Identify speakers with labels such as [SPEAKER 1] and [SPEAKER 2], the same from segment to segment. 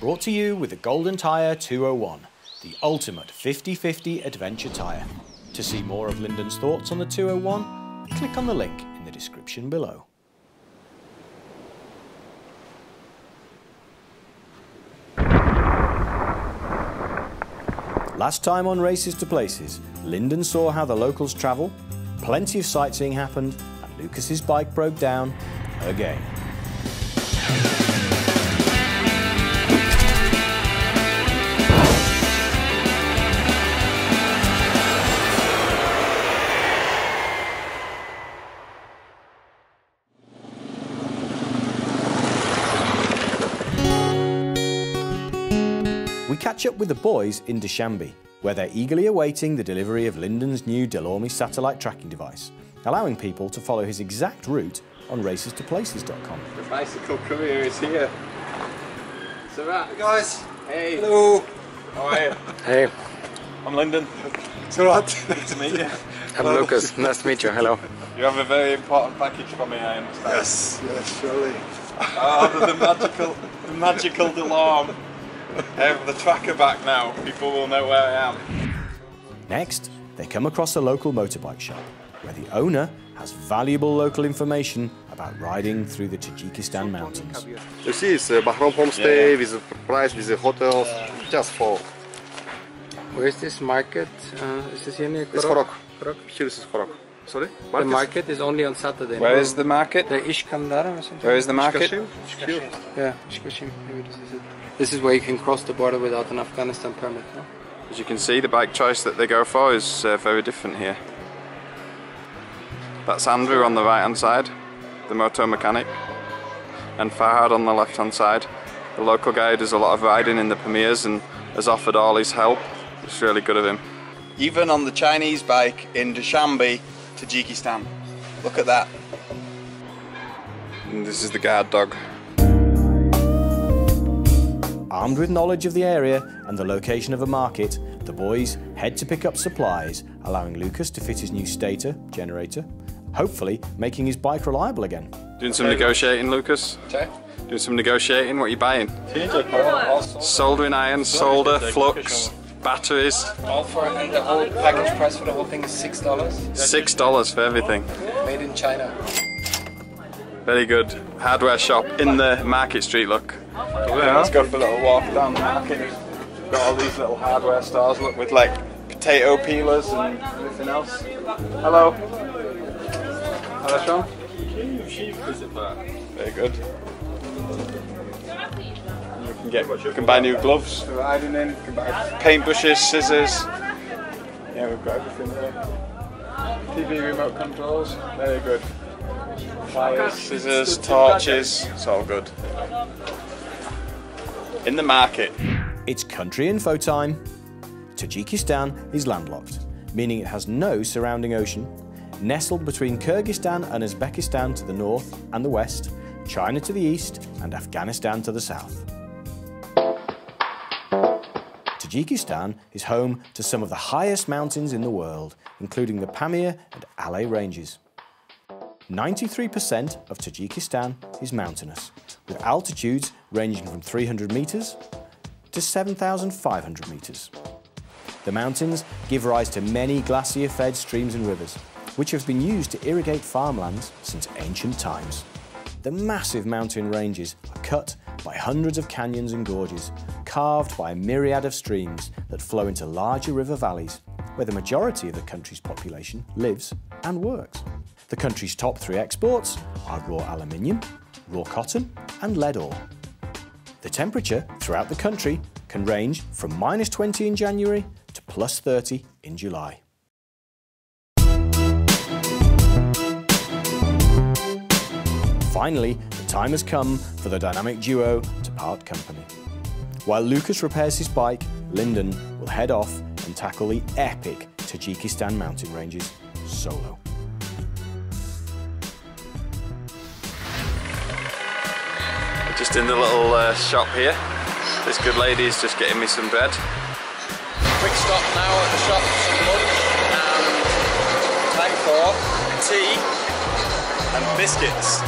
[SPEAKER 1] Brought to you with the Golden Tyre 201, the ultimate 50-50 adventure tyre. To see more of Lyndon's thoughts on the 201, click on the link in the description below. Last time on Races to Places, Lyndon saw how the locals travel, plenty of sightseeing happened, and Lukas's bike broke down again. Catch up with the boys in Dushanbe, where they're eagerly awaiting the delivery of Lyndon's new Delorme satellite tracking device, allowing people to follow his exact route on racestoplaces.com.
[SPEAKER 2] The bicycle career is here. So right,
[SPEAKER 3] Hey guys.
[SPEAKER 2] hey,
[SPEAKER 3] Hello.
[SPEAKER 2] how are you?
[SPEAKER 4] Hey,
[SPEAKER 2] I'm Lyndon.
[SPEAKER 3] It's alright.
[SPEAKER 2] Nice to meet you.
[SPEAKER 4] I'm Lukas. Nice to meet you. Hello.
[SPEAKER 2] You have a very important package for me, I understand.
[SPEAKER 3] yes, yes, surely.
[SPEAKER 2] Ah, the, the magical, the magical Delorme. I have the tracker back now. People will know where I am.
[SPEAKER 1] Next, they come across a local motorbike shop, where the owner has valuable local information about riding through the Tajikistan mountains.
[SPEAKER 5] You see, it's a Bahram homestay
[SPEAKER 2] Yeah.
[SPEAKER 5] with a price, with the hotels, just for.
[SPEAKER 4] Where is this market? Uh, is this here near
[SPEAKER 5] It's
[SPEAKER 4] Khorog?
[SPEAKER 5] Khorog. Here is Khorog. Sorry?
[SPEAKER 4] The market is only on Saturday.
[SPEAKER 2] Where
[SPEAKER 4] no?
[SPEAKER 2] is the market?
[SPEAKER 4] The Ishkandar or something?
[SPEAKER 2] Where is the market?
[SPEAKER 5] Ishkashim?
[SPEAKER 4] Yeah, Ishkashim. Maybe this is it. This is where you can cross the border without an Afghanistan permit. No?
[SPEAKER 2] As you can see, the bike choice that they go for is uh, very different here. That's Andrew on the right hand side, the moto mechanic, and Farhad on the left hand side. The local guy does a lot of riding in the Pamirs and has offered all his help. It's really good of him. Even on the Chinese bike in Dushanbe, Tajikistan. Look at that. And this is the guard dog.
[SPEAKER 1] Armed with knowledge of the area and the location of a market, the boys head to pick up supplies, allowing Lukas to fit his new stator generator, hopefully making his bike reliable again.
[SPEAKER 2] Doing some negotiating, Lukas? Okay. Doing some negotiating? What are you buying? Soldering iron, solder, flux, batteries.
[SPEAKER 4] All for and the whole package price for the whole thing is six dollars.
[SPEAKER 2] Six dollars for everything.
[SPEAKER 4] Made in China.
[SPEAKER 2] Very good. Hardware shop in the Market Street look. Yeah, let's go for a little walk down the market. Got all these little hardware stores look with like potato peelers and everything else. Hello. Hello Sean. Very good. You can get you can buy new gloves for riding in, you can buy paintbrushes, scissors. Yeah, we've got everything here. TV remote controls, very good. Pliers, scissors, torches, it's all good. In the market.
[SPEAKER 1] It's country info time. Tajikistan is landlocked, meaning it has no surrounding ocean. Nestled between Kyrgyzstan and Uzbekistan to the north and the west, China to the east, and Afghanistan to the south. Tajikistan is home to some of the highest mountains in the world, including the Pamir and Alay ranges. 93% of Tajikistan is mountainous, with altitudes ranging from 300 metres to 7,500 metres. The mountains give rise to many glacier-fed streams and rivers, which have been used to irrigate farmlands since ancient times. The massive mountain ranges are cut by hundreds of canyons and gorges, carved by a myriad of streams that flow into larger river valleys, where the majority of the country's population lives and works. The country's top three exports are raw aluminium, raw cotton, and lead ore. The temperature throughout the country can range from minus 20 in January to plus 30 in July. Finally, the time has come for the dynamic duo to part company. While Lukas repairs his bike, Lyndon will head off and tackle the epic Tajikistan mountain ranges solo.
[SPEAKER 2] Just in the little uh, shop here. This good lady is just getting me some bread. Quick stop now at the shop for some lunch and time for tea and biscuits.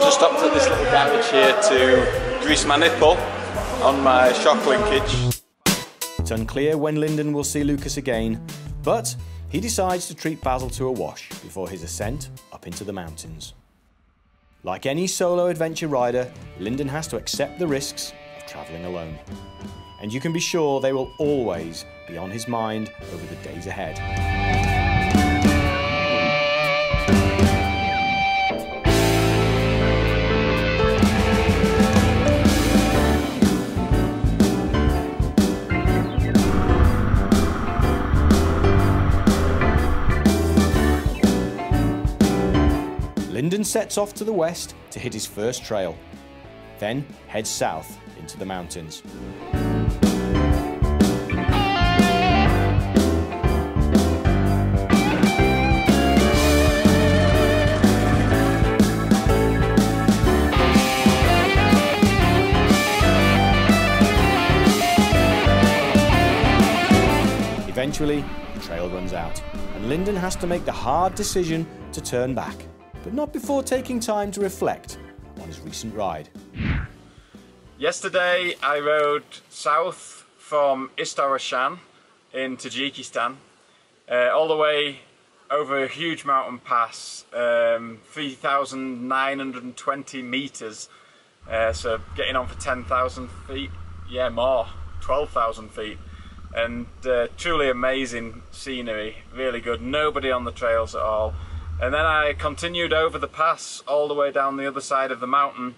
[SPEAKER 2] Just stopped at this little garage here to grease my nipple on my shock linkage.
[SPEAKER 1] It's unclear when Lyndon will see Lukas again, but he decides to treat Basil to a wash before his ascent up into the mountains. Like any solo adventure rider, Lyndon has to accept the risks of travelling alone. And you can be sure they will always be on his mind over the days ahead. Sets off to the west to hit his first trail, then heads south into the mountains. Eventually, the trail runs out, and Lyndon has to make the hard decision to turn back, but not before taking time to reflect on his recent ride.
[SPEAKER 2] Yesterday I rode south from Istarashan in Tajikistan, uh, all the way over a huge mountain pass, um, 3,920 meters, uh, so getting on for 10,000 feet, yeah more, 12,000 feet and uh, truly amazing scenery, really good, nobody on the trails at all. And then I continued over the pass all the way down the other side of the mountain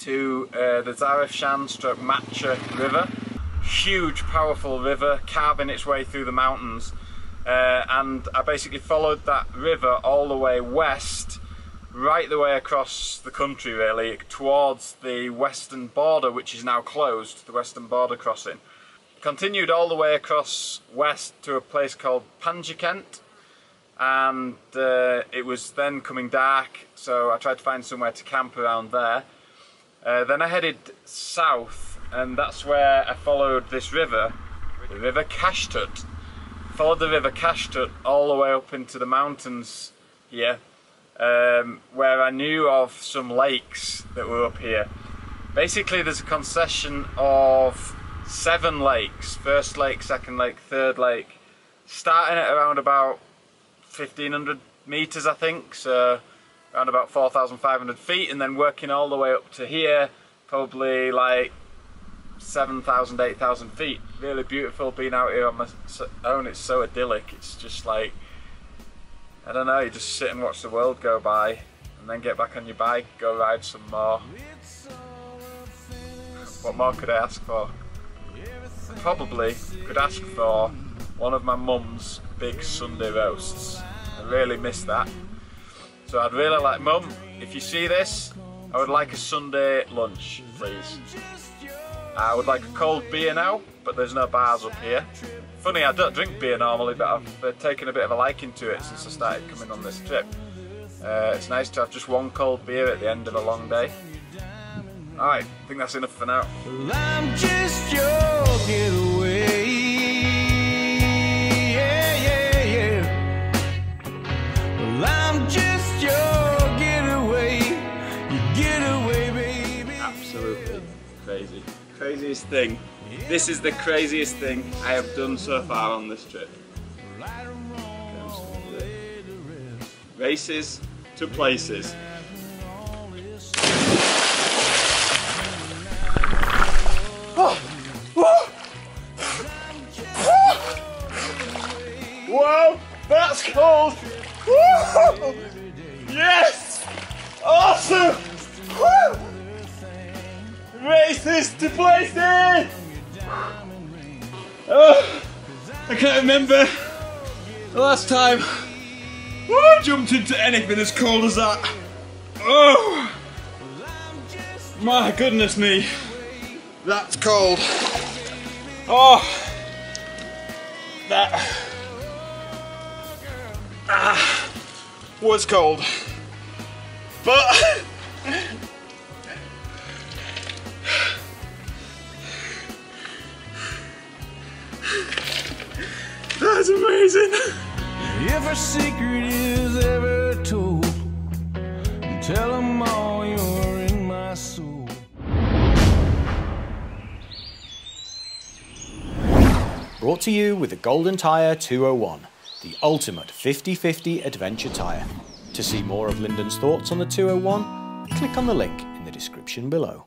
[SPEAKER 2] to uh, the Zarafshan stroke Matcha River. Huge, powerful river carving its way through the mountains. Uh, and I basically followed that river all the way west, right the way across the country really, towards the western border, which is now closed, the western border crossing. Continued all the way across west to a place called Panjikent, and uh, it was then coming dark, so I tried to find somewhere to camp around there. Uh, then I headed south, and that's where I followed this river, the River Kashtut. Followed the River Kashtut all the way up into the mountains here, um, where I knew of some lakes that were up here. Basically, there's a concession of seven lakes. First lake, second lake, third lake. Starting at around about 1500 meters, I think, so around about 4,500 feet, and then working all the way up to here, probably like 7,000, 8,000 feet. Really beautiful being out here on my own. It's so idyllic. It's just like, I don't know, you just sit and watch the world go by, and then get back on your bike, go ride some more. What more could I ask for? probably could ask for one of my mum's big Sunday roasts. I really miss that. So I'd really like, mum, if you see this, I would like a Sunday lunch, please. I would like a cold beer now, but there's no bars up here. Funny, I don't drink beer normally, but I've taken a bit of a liking to it since I started coming on this trip. Uh, it's nice to have just one cold beer at the end of a long day. Alright, I think that's enough for now. Absolutely crazy. Craziest thing. This is the craziest thing I have done so far on this trip. Races to places. Whoa, that's cold! Woo! Yes! Awesome! Races to places! Oh, I can't remember the last time I jumped into anything as cold as that. Oh! My goodness me. That's cold. Oh! That ah, was cold. But amazing.
[SPEAKER 6] If a secret is ever told, tell them all you're in my soul.
[SPEAKER 1] Brought to you with the Golden Tyre 201, the ultimate 50-50 adventure tire. To see more of Lyndon's thoughts on the 201, click on the link in the description below.